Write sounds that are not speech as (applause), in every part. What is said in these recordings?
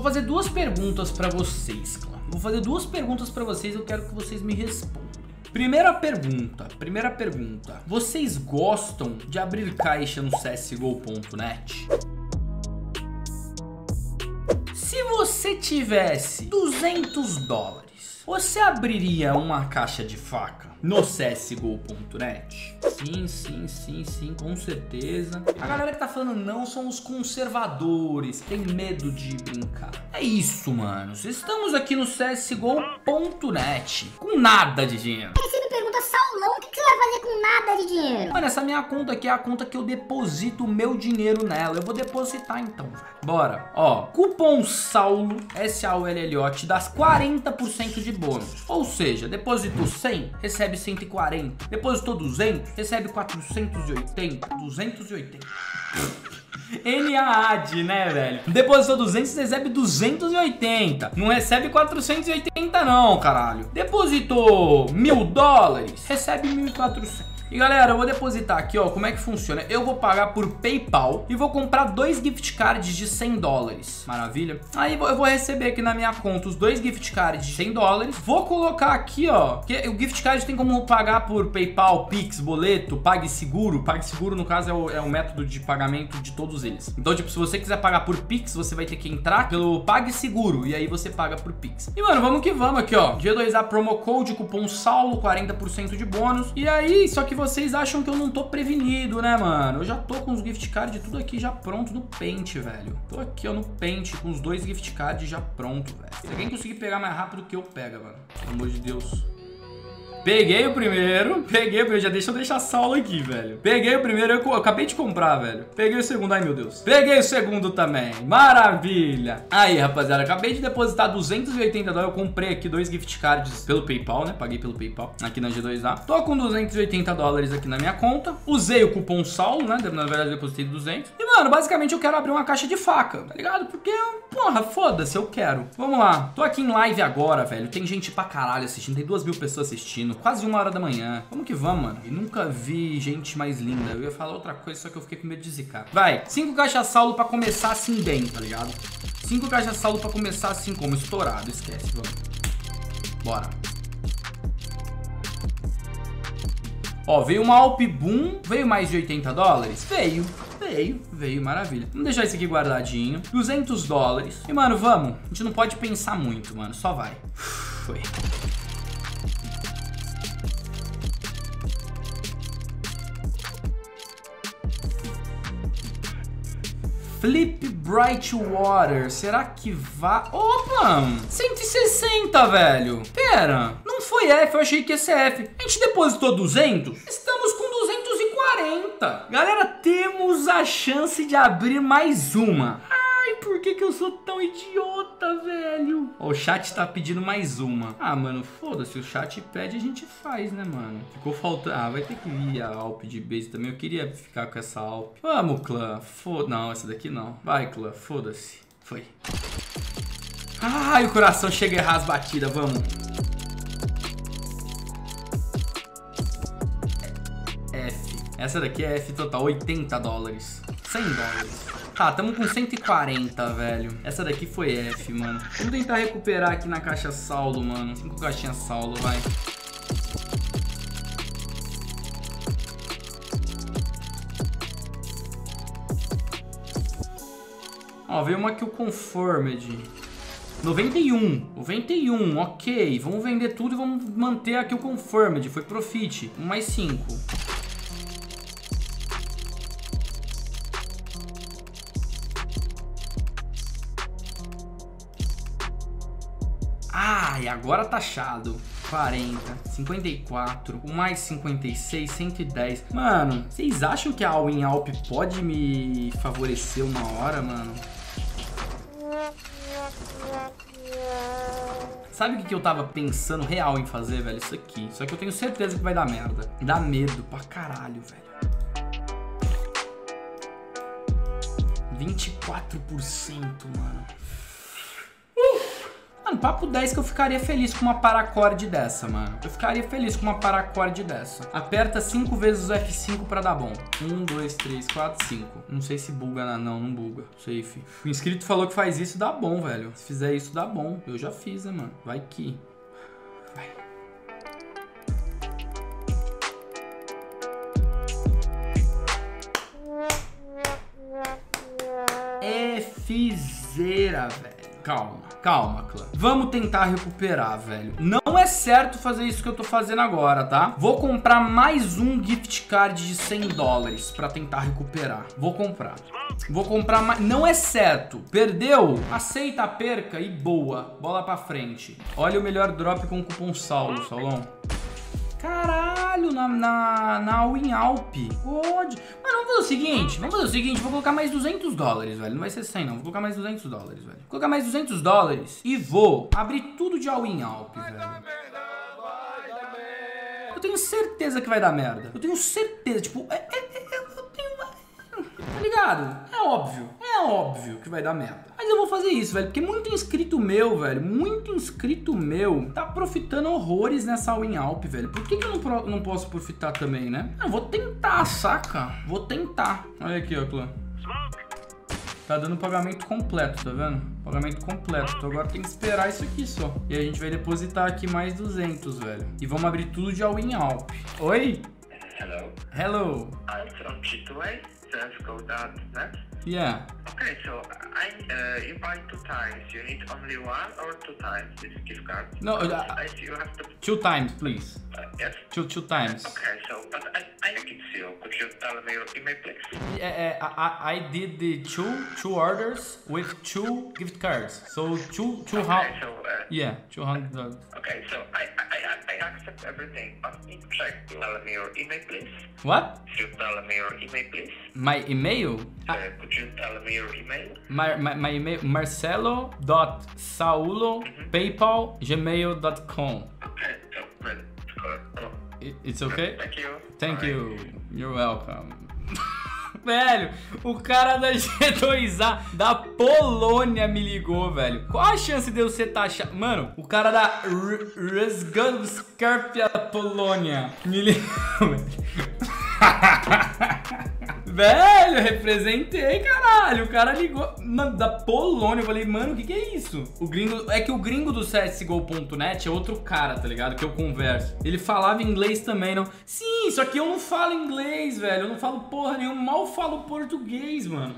Vou fazer duas perguntas pra vocês, clã. Vou fazer duas perguntas pra vocês, eu quero que vocês me respondam. Primeira pergunta, primeira pergunta. Vocês gostam de abrir caixa no csgo.net? Você tivesse 200 dólares, você abriria uma caixa de faca no csgo.net? Sim, sim, sim, sim, com certeza. A galera que tá falando não são os conservadores, tem medo de brincar. É isso, manos. Estamos aqui no csgo.net com nada de dinheiro. Saulão, o que você vai fazer com nada de dinheiro? Mano, essa minha conta aqui é a conta que eu deposito o meu dinheiro nela. Eu vou depositar então, velho. Bora. Ó, cupom SAULO, S-A-U-L-L-O, te dá 40% de bônus. Ou seja, depositou 100, recebe 140. Depositou 200, recebe 480. 280. NAAD, né, velho? Depositou 200, recebe 280. Não recebe 480 não, caralho. Depositou mil dólares, recebe 1.400. E galera, eu vou depositar aqui, ó, como é que funciona. Eu vou pagar por PayPal e vou comprar dois gift cards de 100 dólares. Maravilha? Aí eu vou receber aqui na minha conta os dois gift cards de 100 dólares. Vou colocar aqui, ó, que o gift card tem como pagar por PayPal, Pix, boleto, PagSeguro. PagSeguro, no caso, é o, é o método de pagamento de todos eles. Então, tipo, se você quiser pagar por Pix, você vai ter que entrar pelo PagSeguro e aí você paga por Pix. E, mano, vamos que vamos aqui, ó. G2A promo code, cupom SAULO, 40% de bônus. E aí, só que vocês acham que eu não tô prevenido, né, mano? Eu já tô com os gift cards tudo aqui já pronto no Paint, velho. Tô aqui, ó, no Paint com os dois gift cards já pronto, velho. Se alguém conseguir pegar mais rápido que eu, pega, mano. Pelo amor de Deus. Peguei o primeiro, (laughs) peguei o primeiro, já deixa eu deixar salvo aqui, velho. Peguei o primeiro, eu, eu, acabei de comprar, velho. Peguei o segundo, ai meu Deus. Peguei o segundo também, maravilha. Aí, rapaziada, acabei de depositar 280 dólares, eu comprei aqui dois gift cards pelo PayPal, né? Paguei pelo PayPal, aqui na G2A. Tô com 280 dólares aqui na minha conta. Usei o cupom Saulo, né? Na verdade, depositei 200. E, mano, basicamente eu quero abrir uma caixa de faca, tá ligado? Porque, porra, foda-se, eu quero. Vamos lá. Tô aqui em live agora, velho. Tem gente pra caralho assistindo, tem duas mil pessoas assistindo quase uma hora da manhã. Vamos que vamos, mano. E nunca vi gente mais linda. Eu ia falar outra coisa, só que eu fiquei com medo de zicar. Vai, cinco caixas saldo pra começar assim bem, tá ligado? Cinco caixas saldo pra começar assim como? Estourado, esquece, vamos. Bora. Ó, veio uma Alp Boom, veio mais de 80 dólares? Veio, veio, veio, maravilha. Vamos deixar isso aqui guardadinho. 200 dólares. E, mano, vamos. A gente não pode pensar muito, mano. Só vai. Foi. Flip Bright Water, será que vai... Opa, 160, velho. Pera, não foi F, eu achei que ia ser F. A gente depositou 200? Estamos com 240. Galera, temos a chance de abrir mais uma. Por que que eu sou tão idiota, velho? Ó, o chat tá pedindo mais uma. Ah, mano, foda-se, o chat pede, a gente faz, né, mano? Ficou faltando... Ah, vai ter que vir a Alp de base também. Eu queria ficar com essa Alp. Vamos, clã. Foda... Não, essa daqui não. Vai, clã, foda-se. Foi. Ai, o coração chega a errar as batidas, vamos. F. Essa daqui é F total, 80 dólares. 100 dólares. Tá, tamo com 140, velho. Essa daqui foi F, mano. Vamos tentar recuperar aqui na caixa Saulo, mano. 5 caixinhas Saulo, vai. Ó, veio uma aqui o Conformed. 91, 91, ok. Vamos vender tudo e vamos manter aqui o Confirmed. Foi Profit, um mais 5. Agora achado. 40, 54, o mais 56, 110. Mano, vocês acham que a All-in Alp pode me favorecer uma hora, mano? Sabe o que eu tava pensando real em fazer, velho? Isso aqui. Só que eu tenho certeza que vai dar merda. Dá medo pra caralho, velho. 24%, mano. Mano, papo 10 que eu ficaria feliz com uma paracorde dessa, mano. Eu ficaria feliz com uma paracorde dessa. Aperta 5 vezes o F5 pra dar bom. 1, 2, 3, 4, 5. Não sei se buga, não, não, não buga. Safe. O inscrito falou que faz isso, dá bom, velho. Se fizer isso, dá bom. Eu já fiz, né, mano? Vai que. Vai. É fizeira, velho. Calma, calma, clã. Vamos tentar recuperar, velho. Não é certo fazer isso que eu tô fazendo agora, tá? Vou comprar mais um gift card de 100 dólares pra tentar recuperar. Vou comprar. Vou comprar mais... Não é certo. Perdeu? Aceita a perca e boa. Bola pra frente. Olha o melhor drop com o cupom Saulo, Saulão. Na, na, na Winalp. Pode. Mano, vamos fazer o seguinte. Vamos fazer o seguinte. Vou colocar mais 200 dólares, velho. Não vai ser 100, não. Vou colocar mais 200 dólares, velho. Vou colocar mais 200 dólares e vou abrir tudo de All-in Alp, velho. Eu tenho certeza que vai dar merda. Eu tenho certeza. Tipo, é, é, é. Tá ligado? É óbvio. É óbvio que vai dar merda. Mas eu vou fazer isso, velho. Porque muito inscrito meu, velho. Muito inscrito meu tá profitando horrores nessa Win Alp, velho. Por que, que eu não, pro- não posso profitar também, né? Eu vou tentar, saca? Vou tentar. Olha aqui, ó, clã. Tá dando pagamento completo, tá vendo? Pagamento completo. Então agora tem que esperar isso aqui só. E a gente vai depositar aqui mais 200, velho. E vamos abrir tudo de All-in Alp. Oi? Hello, Hello. I'm from Chitway, Jeff, go down next. Yeah. Okay, so I uh, you buy two times. You need only one or two times this gift card? No, uh, I see you have to. Two times, please. Uh, yes. Two, two times. Okay, so but I I think it's you. Could you tell me your email, please? Yeah, uh, I, I did the two two orders with two gift cards. So two two how? Okay, so uh, Yeah, two hundred. okay, so I I I I accept everything, but check. Tell me your email, please. What? Could you tell me your email, please? My email? Uh, could you tell me your email? My, my, my email marcelo.saulo paypal gmail.com. Okay, so well, I- It's okay? thank you. Thank Bye. you. You're welcome. (laughs) velho, o cara da G2A da Polônia me ligou, velho. Qual a chance de eu ser taxado? Mano, o cara da Resgonskarpia Polônia me ligou. Velho, (laughs) representei, caralho. O cara ligou. Mano, da Polônia. Eu falei, mano, o que, que é isso? O gringo. É que o gringo do CSGO.net é outro cara, tá ligado? Que eu converso. Ele falava inglês também, não. Sim, só que eu não falo inglês, velho. Eu não falo porra nenhuma. Mal falo português, mano.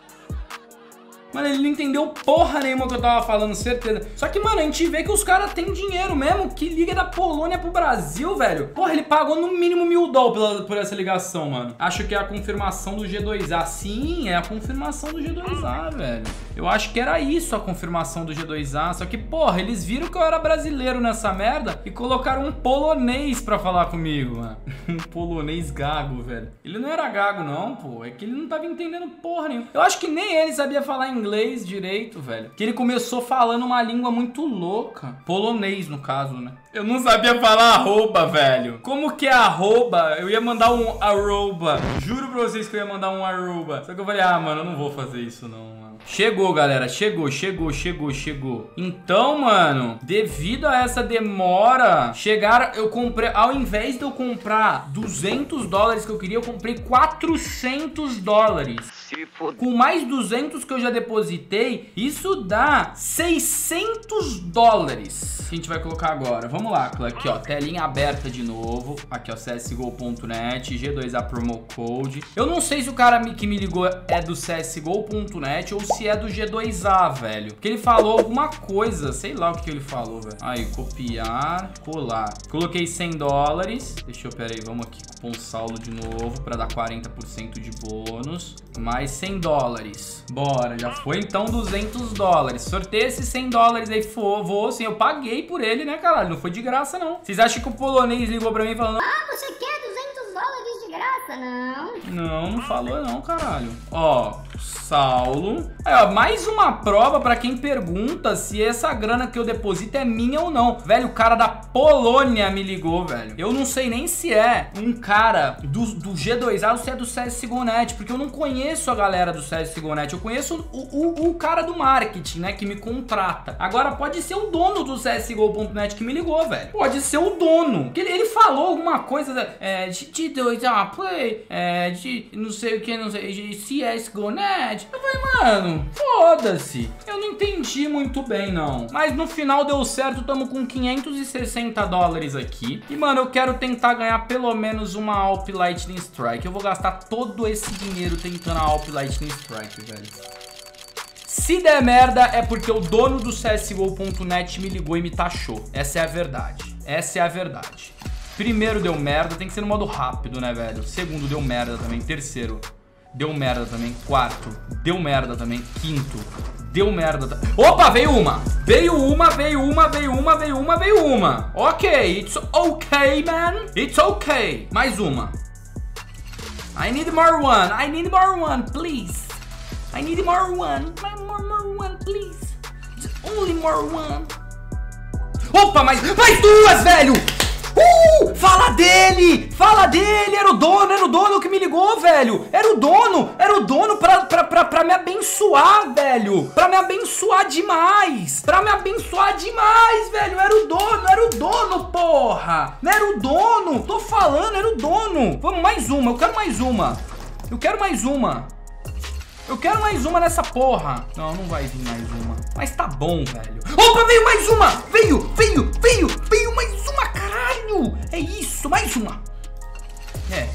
Mano, ele não entendeu porra nenhuma que eu tava falando, certeza. Só que, mano, a gente vê que os caras têm dinheiro mesmo. Que liga da Polônia pro Brasil, velho. Porra, ele pagou no mínimo mil dólares por essa ligação, mano. Acho que é a confirmação do G2A. Sim, é a confirmação do G2A, velho. Eu acho que era isso a confirmação do G2A. Só que, porra, eles viram que eu era brasileiro nessa merda e colocaram um polonês pra falar comigo, mano. (laughs) Um polonês gago, velho. Ele não era gago, não, pô. É que ele não tava entendendo porra nenhuma. Eu acho que nem ele sabia falar inglês direito, velho. Que ele começou falando uma língua muito louca. Polonês, no caso, né? Eu não sabia falar arroba, velho. Como que é arroba? Eu ia mandar um arroba. Juro pra vocês que eu ia mandar um arroba. Só que eu falei, ah, mano, eu não vou fazer isso, não, mano. Chegou, galera. Chegou, chegou, chegou, chegou. Então, mano, devido a essa demora, chegaram. Eu comprei. Ao invés de eu comprar 200 dólares que eu queria, eu comprei 400 dólares. Com mais 200 que eu já depositei, isso dá 600 dólares. Que a gente vai colocar agora. Vamos lá. Aqui, ó. Telinha aberta de novo. Aqui, ó. CSGO.net. G2A Promo Code. Eu não sei se o cara que me ligou é do CSGO.net ou se é do G2A, velho. Porque ele falou alguma coisa. Sei lá o que, que ele falou, velho. Aí, copiar, colar. Coloquei 100 dólares. Deixa eu, pera aí. Vamos aqui. Cupom saldo de novo pra dar 40% de bônus. Mais 100 dólares. Bora, já foi então 200 dólares. Sorteio esses 100 dólares aí, for, vou sim. Eu paguei por ele, né, caralho? Não foi de graça, não. Vocês acham que o polonês ligou pra mim falando... Ah, você quer 200 dólares de graça? Não. Não, não falou não, caralho. Ó, Saulo. Aí, ó, mais uma prova pra quem pergunta se essa grana que eu deposito é minha ou não. Velho, o cara da Polônia me ligou, velho. Eu não sei nem se é um cara do, do G2A ou se é do CSGO.net, porque eu não conheço a galera do CSGO.net. Eu conheço o, o, o, cara do marketing, né, que me contrata. Agora, pode ser o dono do CSGO.net que me ligou, velho. Pode ser o dono. Ele, ele falou alguma coisa é, de, de 2A Play, é, de não sei o que, não sei, de CSGO.net. Eu falei, mano, foda-se. Eu não entendi muito bem, não. Mas no final deu certo, tamo com 560 dólares aqui. E, mano, eu quero tentar ganhar pelo menos uma Alp Lightning Strike. Eu vou gastar todo esse dinheiro tentando a Alp Lightning Strike, velho. Se der merda, é porque o dono do CSGO.net me ligou e me taxou. Essa é a verdade. Essa é a verdade. Primeiro deu merda, tem que ser no modo rápido, né, velho? Segundo deu merda também. Terceiro, deu merda também. Quarto, deu merda também. Quinto, deu merda. Opa, veio uma. Veio uma, veio uma, veio uma, veio uma, veio uma. Ok, it's okay, man. It's okay. Mais uma. I need more one. I need more one, please. I need more one. More, more one, please. Only more one. Opa, mais, mais duas, velho. Uh! Fala dele! Fala dele! Era o dono, era o dono que me ligou, velho! Era o dono! Era o dono pra, pra, pra, pra me abençoar, velho! Pra me abençoar demais! Pra me abençoar demais, velho! Era o dono, era o dono, porra! Era o dono! Tô falando, era o dono! Vamos, mais uma, eu quero mais uma! Eu quero mais uma! Eu quero mais uma nessa porra. Não, não vai vir mais uma. Mas tá bom, velho. Opa, veio mais uma! Veio, veio, veio, veio mais uma, caralho! É isso, mais uma. É.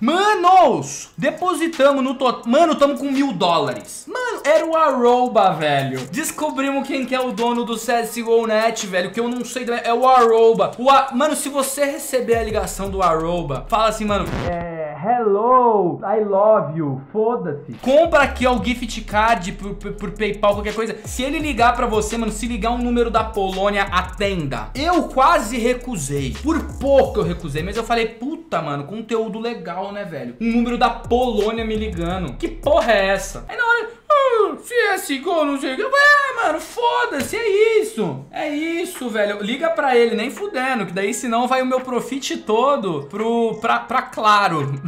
Manos, depositamos no total. Mano, tamo com mil dólares. Mano, era o Arroba, velho. Descobrimos quem que é o dono do CSGO.net, velho. Que eu não sei. É o Arroba. O a... Mano, se você receber a ligação do Arroba, fala assim, mano. É hello, I love you, foda-se. Compra aqui o gift card por, por, por, PayPal, qualquer coisa. Se ele ligar pra você, mano, se ligar um número da Polônia, atenda. Eu quase recusei. Por pouco eu recusei, mas eu falei, puta, mano, conteúdo legal, né, velho? Um número da Polônia me ligando. Que porra é essa? Aí na hora, CSGO, não sei o que. Ah, mano, foda-se, é isso. É isso, velho. Liga pra ele, nem fudendo, que daí senão vai o meu profit todo pro, pra, pra Claro.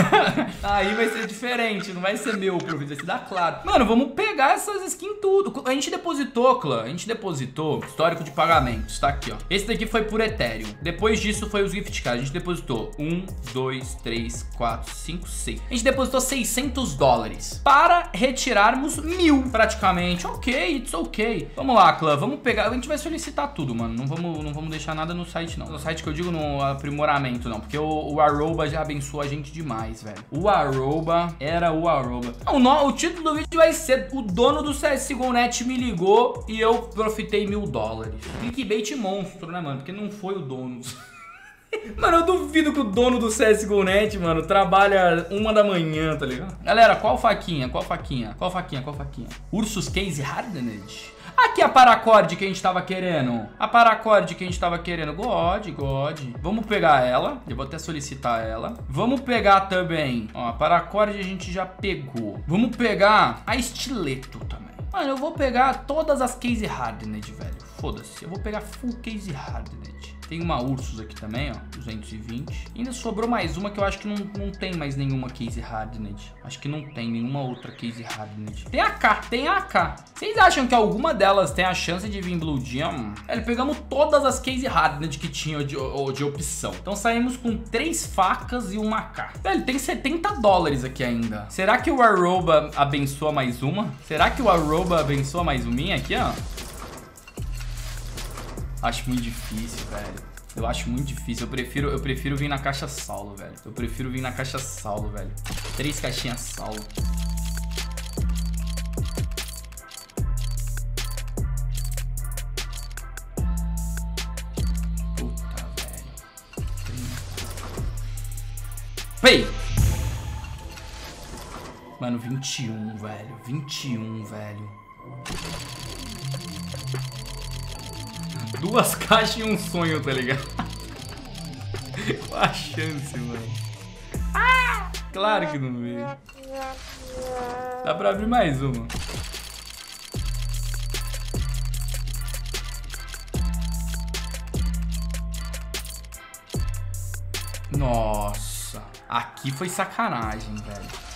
(laughs) Aí vai ser diferente, não vai ser meu profit, vai ser da Claro. Mano, vamos pegar essas skins tudo. A gente depositou, clã, a gente depositou histórico de pagamentos, tá aqui, ó. Esse daqui foi por Ethereum. Depois disso foi os gift cards. A gente depositou 1, 2, 3, 4, 5, 6. A gente depositou 600 dólares para retirarmos mil, praticamente. Ok, it's ok. Vamos lá, clã, vamos pegar. A gente vai solicitar tudo, mano. Não vamos, não vamos deixar nada no site, não. No site que eu digo no aprimoramento, não. Porque o, o Arroba já abençoou a gente demais, velho. O Arroba era o Arroba. Não, no, o título do vídeo vai ser o dono do CSGO.net me ligou e eu profitei mil dólares. Clickbait monstro, né, mano? Porque não foi o dono. Mano, eu duvido que o dono do CSGO.net, mano, trabalha uma da manhã, tá ligado? Galera, qual faquinha? Qual faquinha? Qual faquinha? Qual faquinha? Ursus Case Hardened? Aqui a paracorde que a gente tava querendo. A paracorde que a gente tava querendo. God, God. Vamos pegar ela. Eu vou até solicitar ela. Vamos pegar também. Ó, a paracorde a gente já pegou. Vamos pegar a estileto também. Mano, eu vou pegar todas as case hardened, velho. Foda-se. Eu vou pegar full case hardened. Tem uma Ursus aqui também, ó, 220. E ainda sobrou mais uma que eu acho que não, não tem mais nenhuma case hardened. Acho que não tem nenhuma outra case hardened. Tem a K, tem a AK. Vocês acham que alguma delas tem a chance de vir Blue Gem? É, pegamos todas as case hardened que tinha de, de opção. Então saímos com três facas e uma K. Velho, tem 70 dólares aqui ainda. Será que o Arroba abençoa mais uma? Será que o Arroba abençoa mais uma aqui, ó? Acho muito difícil, velho. Eu acho muito difícil. Eu prefiro, eu prefiro vir na caixa Saulo, velho. Eu prefiro vir na caixa Saulo, velho. Três caixinhas Saulo. Puta, velho. Pei! Mano, 21, velho. 21, velho. Duas (laughs) caixas e um sonho, tá ligado? (laughs) Qual a chance, mano? Claro que não veio. Dá pra abrir mais uma. Nossa, aqui foi sacanagem, velho.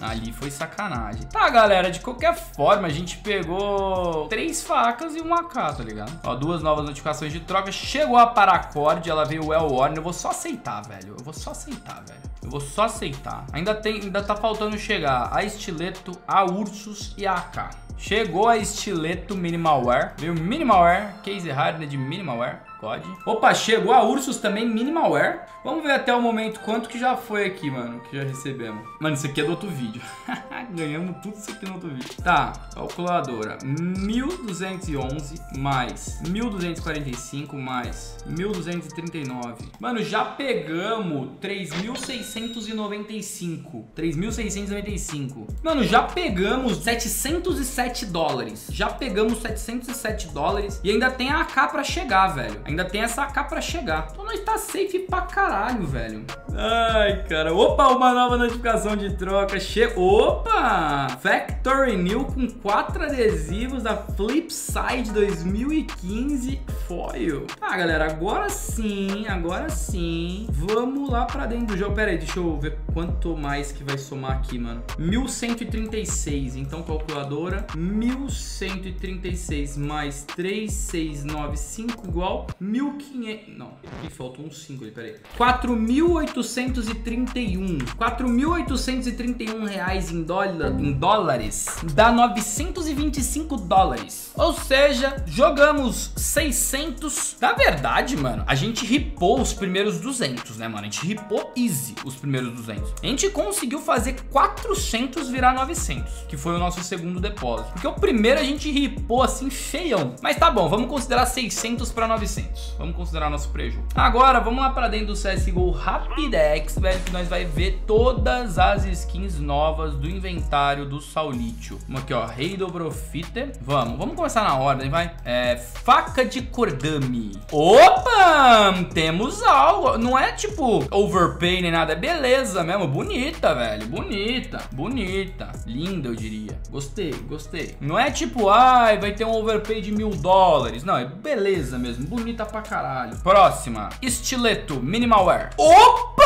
Ali foi sacanagem. Tá, galera, de qualquer forma, a gente pegou três facas e um AK, tá ligado? Ó, duas novas notificações de troca. Chegou a Paracord, ela veio o El Warner. Eu vou só aceitar, velho. Eu vou só aceitar, velho. Eu vou só aceitar. Ainda, tem, ainda tá faltando chegar a Estileto, a Ursus e a AK. Chegou a Estileto Minimalware. Veio Minimalware, case hard de Minimalware. God. Opa, chegou a Ursus também, Minimalware. Vamos ver até o momento quanto que já foi aqui, mano, que já recebemos. Mano, isso aqui é do outro vídeo. (laughs) Ganhamos tudo isso aqui no outro vídeo. Tá, calculadora. 1.211 mais 1.245 mais 1.239. Mano, já pegamos 3.695. 3.695. Mano, já pegamos 707 dólares. Já pegamos 707 dólares. E ainda tem a AK pra chegar, velho. Ainda tem essa AK pra chegar. Então nós tá safe pra caralho, velho. Ai, cara. Opa, uma nova notificação de troca. Che... Opa! Factory New com quatro adesivos da Flipside 2015 Foil. Ah, galera, agora sim, agora sim. Vamos lá pra dentro do jogo. Pera aí, deixa eu ver quanto mais que vai somar aqui, mano. 1136. Então, calculadora. 1136 mais 3695 igual 1500. Não, aqui faltou um 5 ali, peraí. 4.831. 4.831 reais em, dólar, em dólares dá 925 dólares. Ou seja, jogamos 600. Na verdade, mano, a gente ripou os primeiros 200, né, mano? A gente ripou easy os primeiros 200. A gente conseguiu fazer 400 virar 900, que foi o nosso segundo depósito. Porque o primeiro a gente ripou assim feião. Mas tá bom, vamos considerar 600 para 900. Vamos considerar nosso prejuízo. Agora, vamos lá para dentro do CSGO Rapidex, velho, que nós vai ver todas as skins novas do inventário do Saulítio. Vamos aqui, ó, Rei do Profiter. Vamos, vamos começar na ordem, vai. É, faca de cordame. Opa! Temos algo. Não é tipo overpay nem nada, é beleza mesmo. Bonita, velho, bonita, bonita. Linda, eu diria. Gostei, gostei. Não é tipo, ai, vai ter um overpay de mil dólares. Não, é beleza mesmo, bonita pra caralho. Próxima, estileto, minimalware. Opa!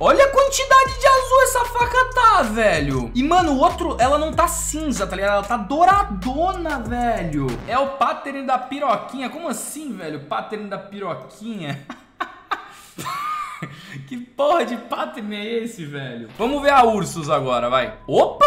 Olha a quantidade de azul essa faca tá, velho. E, mano, o outro, ela não tá cinza, tá ligado? Ela tá douradona, velho. É o pattern da piroquinha. Como assim, velho? Pattern da piroquinha. (laughs) que porra de pattern é esse, velho? Vamos ver a Ursus agora, vai. Opa!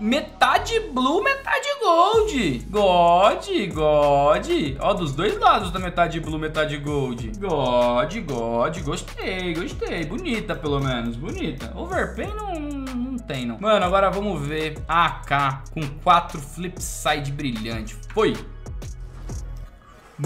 Metade blue, metade gold. God, God. Ó, dos dois lados da metade blue, metade gold. God, God. Gostei, gostei. Bonita, pelo menos. Bonita. Overpay não, não tem, não. Mano, agora vamos ver a AK com quatro flipside brilhante. Foi.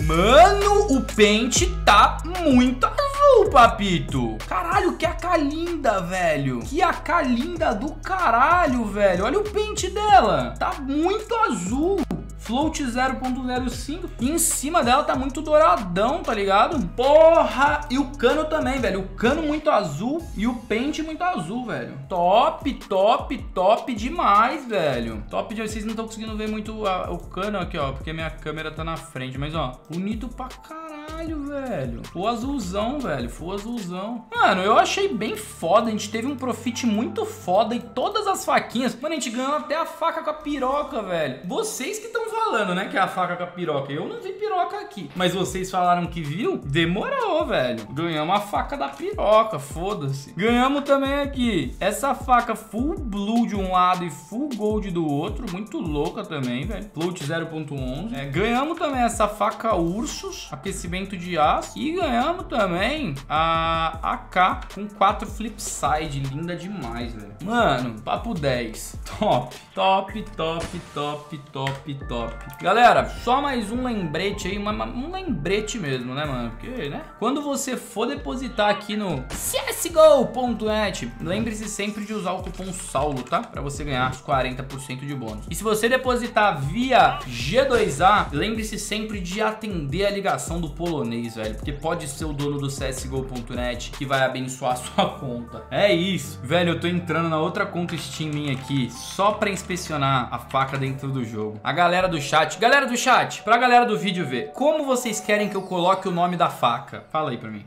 Mano, o pente tá muito azul, papito. Caralho, que AK linda, velho. Que AK linda do caralho, velho. Olha o pente dela. Tá muito azul. Float 0.05. E em cima dela tá muito douradão, tá ligado? Porra! E o cano também, velho. O cano muito azul e o pente muito azul, velho. Top, top, top demais, velho. Top de... Vocês não estão conseguindo ver muito a, o cano aqui, ó. Porque minha câmera tá na frente. Mas, ó, bonito pra caralho, velho. Full azulzão, velho. Full azulzão. Mano, eu achei bem foda. A gente teve um profit muito foda. E todas as faquinhas... Mano, a gente ganhou até a faca com a piroca, velho. Vocês que estão falando, né, que é a faca com a piroca. Eu não vi piroca aqui. Mas vocês falaram que viu? Demorou, velho. Ganhamos a faca da piroca, foda-se. Ganhamos também aqui essa faca full blue de um lado e full gold do outro. Muito louca também, velho. Float 0.11. É, ganhamos também essa faca Ursus, aquecimento de aço. E ganhamos também a AK com 4 flipside. Linda demais, velho. Mano, papo 10. Top, top, top, top, top, top. Galera, só mais um lembrete aí, um lembrete mesmo, né, mano? Porque, né? Quando você for depositar aqui no csgo.net, lembre-se sempre de usar o cupom SAULO, tá? Pra você ganhar os 40% de bônus. E se você depositar via G2A, lembre-se sempre de atender a ligação do polonês, velho. Porque pode ser o dono do csgo.net que vai abençoar a (laughs) sua conta. É isso. Velho, eu tô entrando na outra conta Steam minha aqui só pra inspecionar a faca dentro do jogo. A galera do chat, galera do chat, pra galera do vídeo ver, como vocês querem que eu coloque o nome da faca? Fala aí pra mim.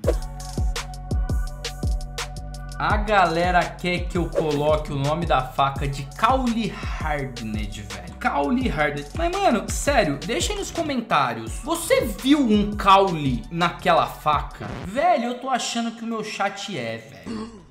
A galera quer que eu coloque o nome da faca de Caule Hardned, velho. Caule Hardned. Mas, mano, sério, deixa aí nos comentários. Você viu um caule naquela faca? Velho, eu tô achando que o meu chat é, velho.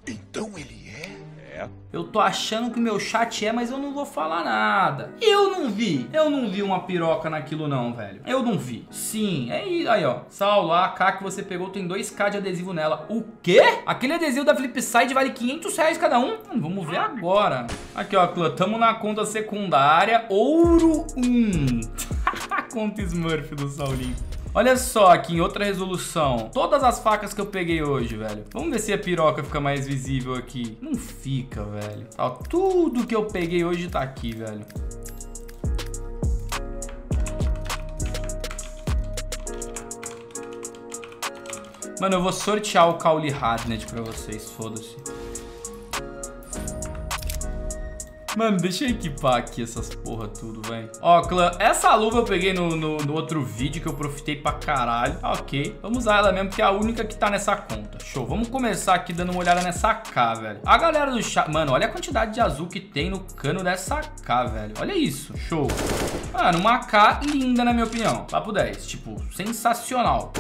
Eu tô achando que o meu chat é, mas eu não vou falar nada. Eu não vi. Eu não vi uma piroca naquilo não, velho. Eu não vi. Sim, é isso. Aí, ó. Saulo, a AK que você pegou tem 2k de adesivo nela. O quê? Aquele adesivo da Flipside vale 500 reais cada um? Hum, vamos ver agora. Aqui, ó, clã. Tamo na conta secundária. Ouro 1. (laughs) conta Smurf do Saulinho. Olha só aqui em outra resolução. Todas as facas que eu peguei hoje, velho. Vamos ver se a piroca fica mais visível aqui. Não fica, velho. Ó, tudo que eu peguei hoje tá aqui, velho. Mano, eu vou sortear o Caule Hardnet pra vocês, foda-se. Mano, deixa eu equipar aqui essas porra tudo, velho. Ó, clã, essa luva eu peguei no, no, no, outro vídeo que eu profitei pra caralho. Ah, ok. Vamos usar ela mesmo, que é a única que tá nessa conta. Show. Vamos começar aqui dando uma olhada nessa K, velho. A galera do chat... Mano, olha a quantidade de azul que tem no cano dessa K, velho. Olha isso. Show. Mano, uma K linda, na minha opinião. Papo 10. Tipo, sensacional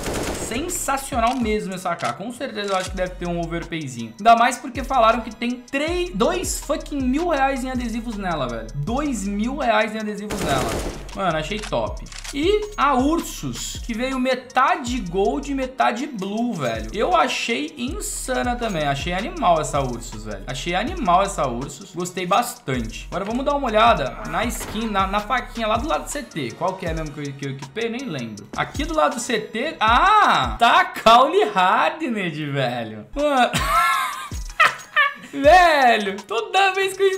sensacional mesmo essa AK. Com certeza eu acho que deve ter um overpayzinho. Ainda mais porque falaram que tem 3, 2 fucking mil reais em adesivos nela, velho. 2 mil reais em adesivos nela. Mano, achei top. E a Ursus, que veio metade gold e metade blue, velho. Eu achei insana também. Achei animal essa Ursus, velho. Achei animal essa Ursus. Gostei bastante. Agora vamos dar uma olhada na skin, na, na faquinha lá do lado do CT. Qual que é mesmo que eu, que eu equipei? Nem lembro. Aqui do lado do CT... Ah! Tá Caule Hardned, velho. Mano... (laughs) velho, toda vez que eu...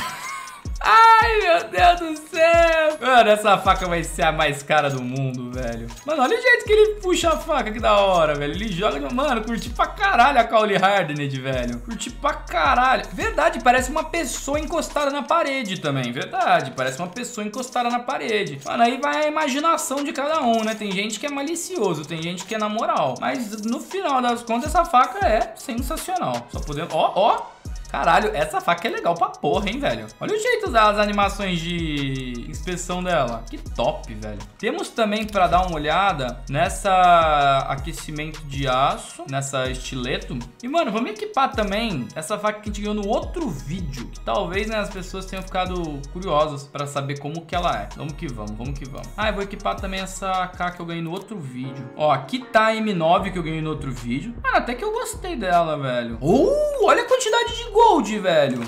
(laughs) Ai, meu Deus do céu. Mano, essa faca vai ser a mais cara do mundo, velho. Mano, olha o jeito que ele puxa a faca, que da hora, velho. Ele joga... Mano, curti pra caralho a Caule Hardened, velho. Curti pra caralho. Verdade, parece uma pessoa encostada na parede também. Verdade, parece uma pessoa encostada na parede. Mano, aí vai a imaginação de cada um, né? Tem gente que é malicioso, tem gente que é na moral. Mas no final das contas, essa faca é sensacional. Só podemos... Ó, ó. Caralho, essa faca é legal pra porra, hein, velho? Olha o jeito das animações de inspeção dela. Que top, velho. Temos também pra dar uma olhada nessa aquecimento de aço, nessa estileto. E, mano, vamos equipar também essa faca que a gente ganhou no outro vídeo. Que talvez, né, as pessoas tenham ficado curiosas pra saber como que ela é. Vamos que vamos, vamos que vamos. Ah, eu vou equipar também essa AK que eu ganhei no outro vídeo. Ó, aqui tá a M9 que eu ganhei no outro vídeo. Mano, até que eu gostei dela, velho. Uh, olha a quantidade de gol gold, velho.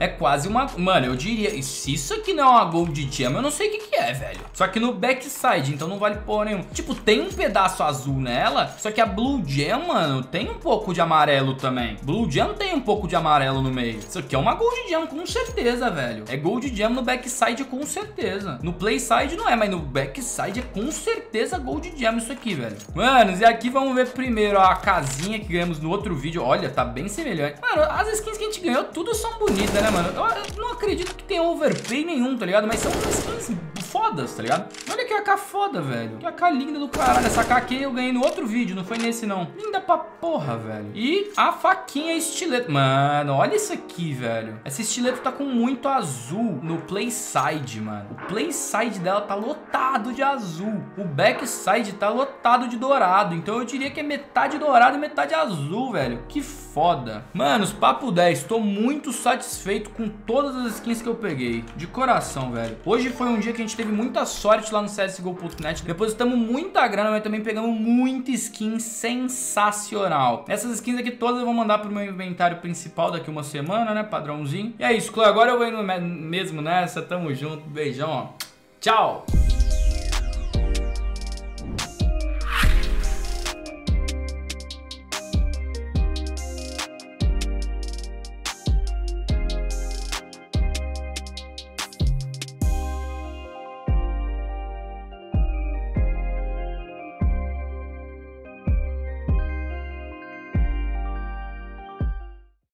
É quase uma... Mano, eu diria... Se isso aqui não é uma Gold Gem, eu não sei o que que é, velho. Só que no backside, então não vale porra nenhuma. Tipo, tem um pedaço azul nela, só que a Blue Gem, mano, tem um pouco de amarelo também. Blue Gem tem um pouco de amarelo no meio. Isso aqui é uma Gold Gem, com certeza, velho. É Gold Gem no backside, com certeza. No playside não é, mas no backside é com certeza Gold Gem isso aqui, velho. Manos, e aqui vamos ver primeiro a casinha que ganhamos no outro vídeo. Olha, tá bem semelhante. Mano, as skins que a gente ganhou, tudo são bonitas, né, mano? Eu, eu não acredito que tenha overpay nenhum, tá ligado? Mas são skins fodas, tá ligado? Olha que AK foda, velho. Que AK linda do caralho. Essa AK aqui eu ganhei no outro vídeo, não foi nesse, não. Linda pra porra, velho. E a faquinha estileto. Mano, olha isso aqui, velho. Essa estileto tá com muito azul no playside, mano. O playside dela tá lotado de azul. O backside tá lotado de dourado. Então eu diria que é metade dourado e metade azul, velho. Que foda. Manos, papo 10. Tô muito satisfeito com todas as skins que eu peguei. De coração, velho. Hoje foi um dia que a gente teve muita sorte lá no CSGO.net. Depositamos muita grana, mas também pegamos muita skin sensacional. Essas skins aqui todas eu vou mandar pro meu inventário principal daqui uma semana, né? Padrãozinho. E é isso, Clã. Agora eu vou indo mesmo nessa. Tamo junto. Beijão, ó. Tchau!